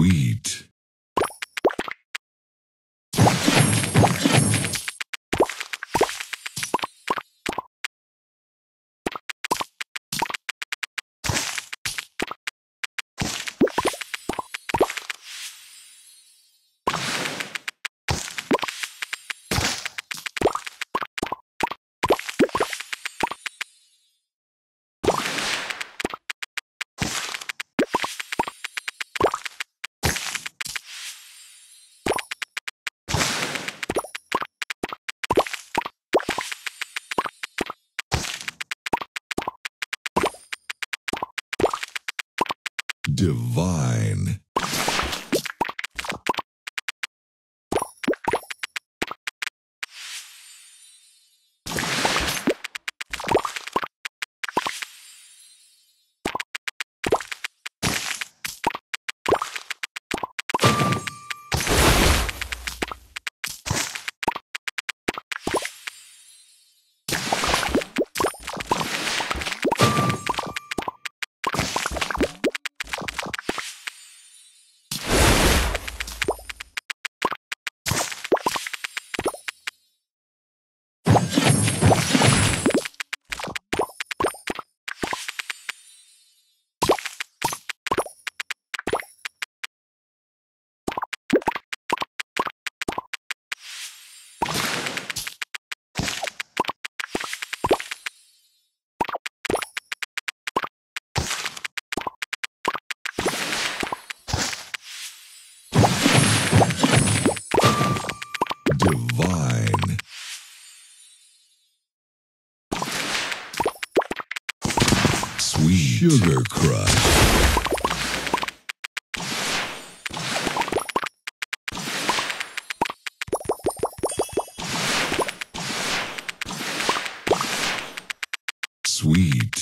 weed. Divine. Sweet Sugar Crush. Sweet